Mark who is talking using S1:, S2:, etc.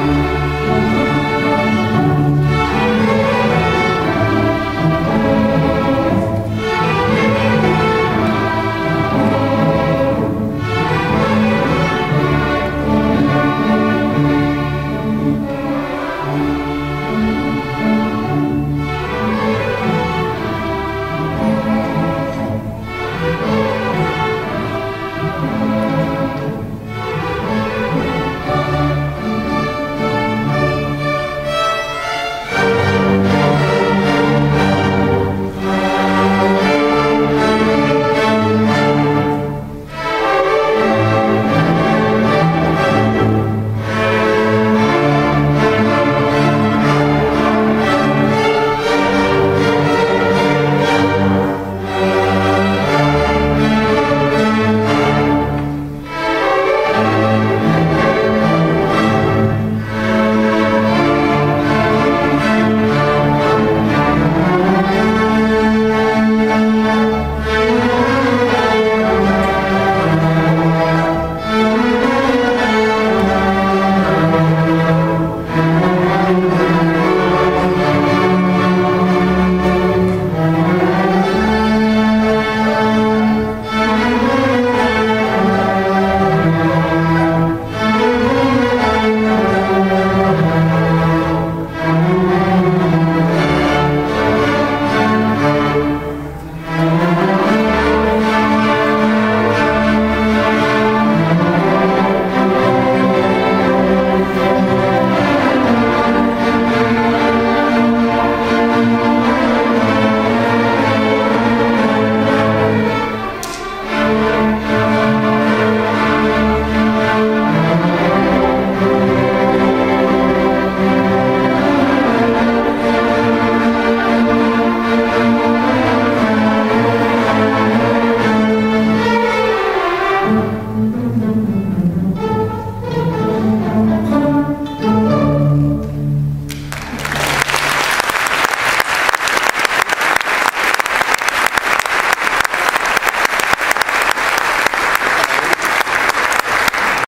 S1: Música